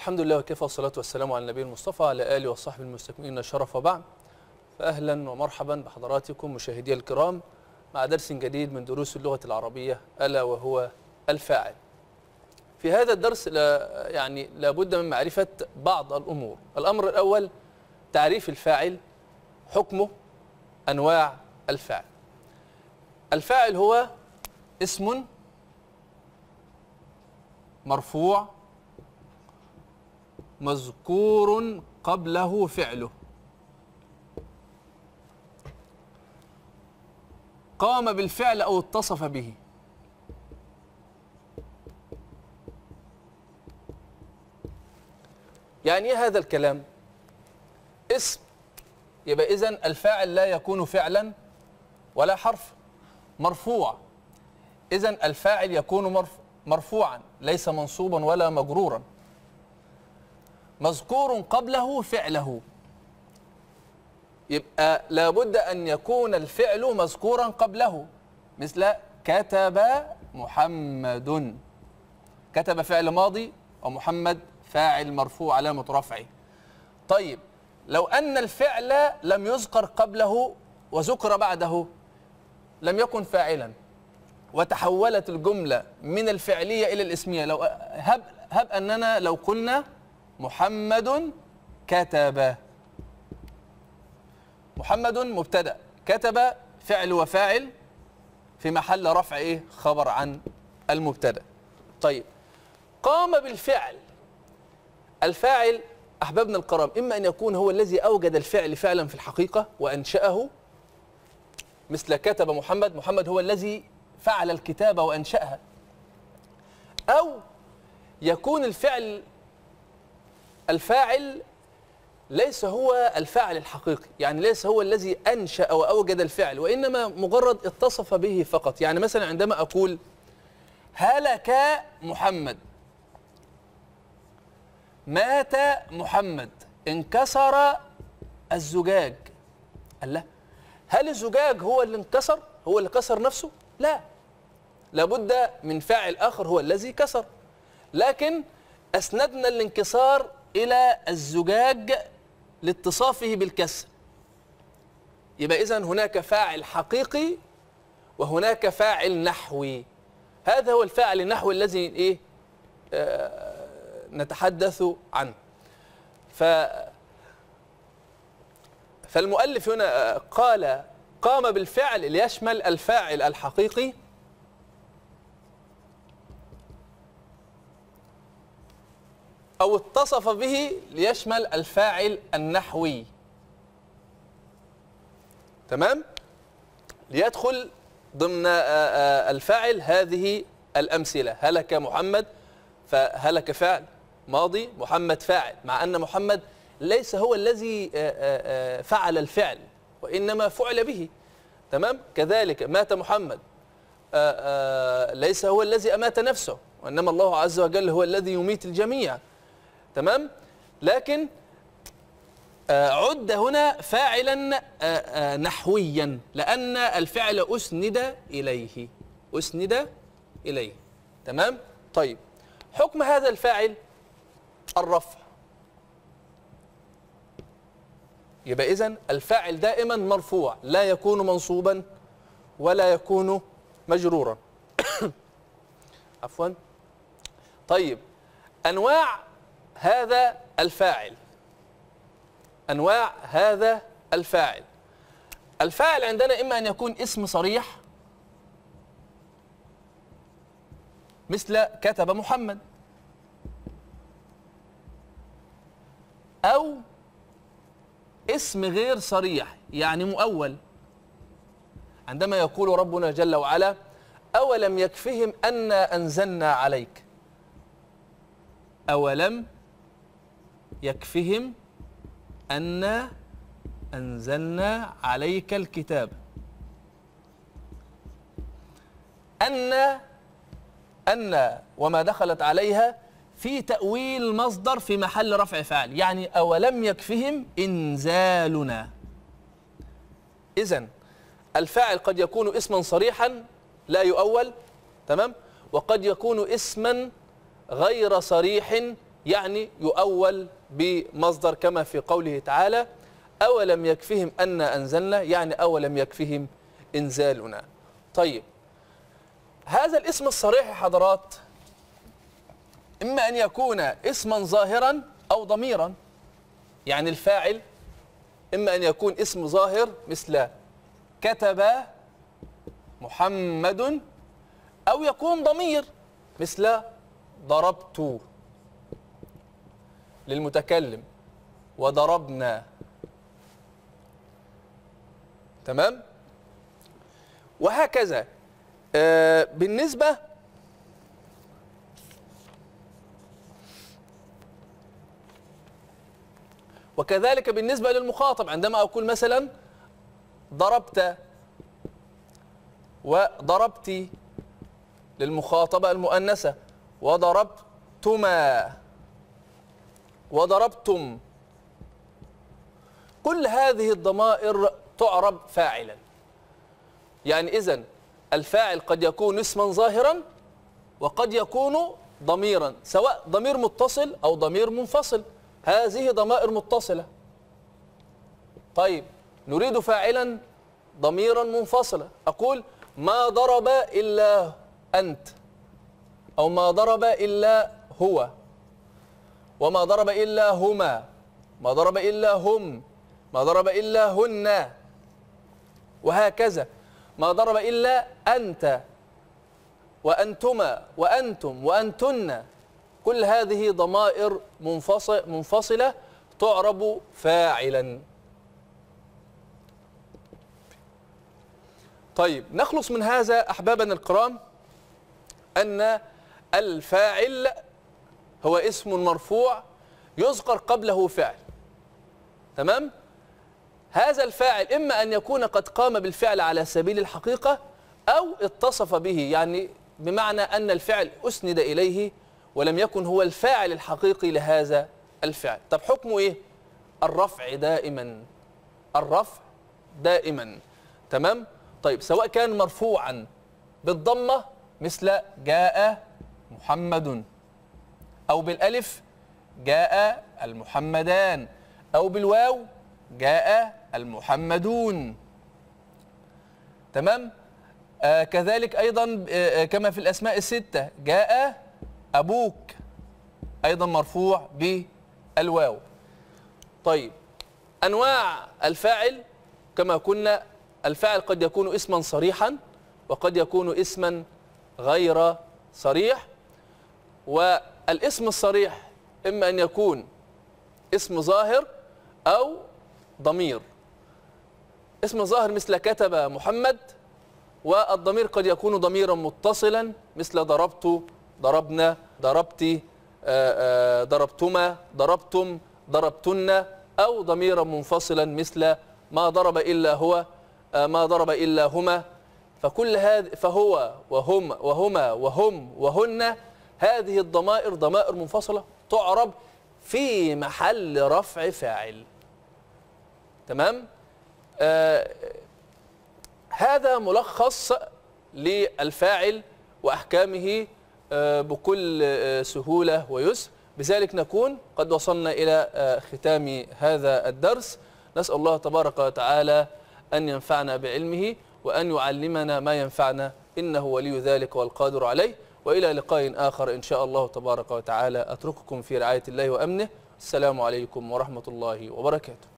الحمد لله وكفى والصلاة والسلام على النبي المصطفى على آله وصحبه المستكملين الشرف وبعد فأهلا ومرحبا بحضراتكم مشاهدي الكرام مع درس جديد من دروس اللغة العربية ألا وهو الفاعل. في هذا الدرس لا يعني لابد من معرفة بعض الأمور. الأمر الأول تعريف الفاعل حكمه أنواع الفاعل. الفاعل هو اسم مرفوع مذكور قبله فعله. قام بالفعل أو اتصف به. يعني إيه هذا الكلام؟ اسم. يبقى إذا الفاعل لا يكون فعلا ولا حرف مرفوع. إذا الفاعل يكون مرف مرفوعا ليس منصوبا ولا مجرورا. مذكور قبله فعله. يبقى لابد أن يكون الفعل مذكورا قبله. مثل كتب محمد. كتب فعل ماضي ومحمد فاعل مرفوع علامة رفعه. طيب لو أن الفعل لم يذكر قبله وذكر بعده لم يكن فاعلا وتحولت الجملة من الفعلية إلى الإسمية لو هب, هب أننا لو قلنا محمد كتب. محمد مبتدأ. كتب فعل وفاعل في محل رفع إيه؟ خبر عن المبتدأ. طيب قام بالفعل. الفاعل احبابنا الكرام إما أن يكون هو الذي أوجد الفعل فعلا في الحقيقة وأنشأه مثل كتب محمد محمد هو الذي فعل الكتابه وأنشأها. أو يكون الفعل الفاعل ليس هو الفاعل الحقيقي يعني ليس هو الذي أنشأ وأوجد الفعل وإنما مجرد اتصف به فقط. يعني مثلا عندما أقول هلك محمد مات محمد انكسر الزجاج. الله هل الزجاج هو اللي انكسر؟ هو اللي كسر نفسه؟ لا. لابد من فاعل آخر هو الذي كسر. لكن أسندنا الانكسار إلى الزجاج لاتصافه بالكسر. يبقى إذن هناك فاعل حقيقي وهناك فاعل نحوي. هذا هو الفاعل النحوي الذي إيه؟ آه نتحدث عنه. ف فالمؤلف هنا قال قام بالفعل ليشمل الفاعل الحقيقي أو اتصف به ليشمل الفاعل النحوي. تمام؟ ليدخل ضمن الفاعل هذه الأمثلة. هلك محمد فهلك فعل ماضي محمد فاعل. مع أن محمد ليس هو الذي فعل الفعل وإنما فعل به. تمام؟ كذلك مات محمد. ليس هو الذي أمات نفسه وإنما الله عز وجل هو الذي يميت الجميع. تمام؟ لكن عد هنا فاعلا نحويا لأن الفعل أسند إليه. أسند إليه. تمام؟ طيب. حكم هذا الفاعل الرفع. يبقى إذن الفاعل دائما مرفوع لا يكون منصوبا ولا يكون مجرورا. عفوا. طيب. أنواع هذا الفاعل. أنواع هذا الفاعل. الفاعل عندنا إما أن يكون اسم صريح مثل كتب محمد أو اسم غير صريح يعني مؤول. عندما يقول ربنا جل وعلا أولم يكفهم أنا أنزلنا عليك؟ أولم يكفهم أن أنزلنا عليك الكتاب. أن أن وما دخلت عليها في تأويل مصدر في محل رفع فاعل يعني أولم يكفهم إنزالنا. إذن الفاعل قد يكون اسما صريحا لا يؤول تمام؟ وقد يكون اسما غير صريح يعني يؤول بمصدر كما في قوله تعالى أولم يكفهم أن أنزلنا؟ يعني أولم يكفهم إنزالنا. طيب هذا الاسم الصريح يا حضرات إما أن يكون اسما ظاهرا أو ضميرا يعني الفاعل إما أن يكون اسم ظاهر مثل كتب محمد أو يكون ضمير مثل ضربت. للمتكلم. وضربنا. تمام؟ وهكذا. آه بالنسبة وكذلك بالنسبة للمخاطب عندما أقول مثلا ضربت وضربت للمخاطبة المؤنثة وضربتما. وضربتم. كل هذه الضمائر تعرب فاعلا. يعني إذن الفاعل قد يكون اسما ظاهرا وقد يكون ضميرا سواء ضمير متصل أو ضمير منفصل. هذه ضمائر متصلة. طيب نريد فاعلا ضميرا منفصلا أقول ما ضرب إلا أنت أو ما ضرب إلا هو. وما ضرب إلا هما. ما ضرب إلا هم. ما ضرب إلا هن. وهكذا. ما ضرب إلا أنت وأنتما وأنتم وأنتن. كل هذه ضمائر منفصل منفصلة تعرب فاعلا. طيب نخلص من هذا أحبابنا الكرام أن الفاعل هو اسم مرفوع يذكر قبله فعل. تمام؟ هذا الفاعل إما أن يكون قد قام بالفعل على سبيل الحقيقة أو اتصف به يعني بمعنى أن الفعل أسند إليه ولم يكن هو الفاعل الحقيقي لهذا الفعل. طب حكمه إيه؟ الرفع دائما. الرفع دائما. تمام؟ طيب سواء كان مرفوعا بالضمة مثل جاء محمد. أو بالألف جاء المحمدان أو بالواو جاء المحمدون. تمام؟ آه كذلك أيضا آه كما في الأسماء الستة جاء أبوك أيضا مرفوع بالواو. طيب أنواع الفاعل كما كنا الفاعل قد يكون اسما صريحا وقد يكون اسما غير صريح والاسم الصريح إما أن يكون اسم ظاهر أو ضمير. اسم ظاهر مثل كتب محمد والضمير قد يكون ضميرا متصلا مثل ضربت ضربنا ضربت ضربتما ضربتم ضربتن أو ضميرا منفصلا مثل ما ضرب إلا هو ما ضرب إلا هما. فكل هذا فهو وهم وهما وهم وهن هذه الضمائر ضمائر منفصلة تعرب في محل رفع فاعل. تمام؟ آه هذا ملخص للفاعل وأحكامه آه بكل آه سهولة ويسر. بذلك نكون قد وصلنا إلى آه ختام هذا الدرس. نسأل الله تبارك وتعالى أن ينفعنا بعلمه وأن يعلمنا ما ينفعنا. إنه ولي ذلك والقادر عليه. وإلى لقاء آخر إن شاء الله تبارك وتعالى. أترككم في رعاية الله وأمنه. السلام عليكم ورحمة الله وبركاته.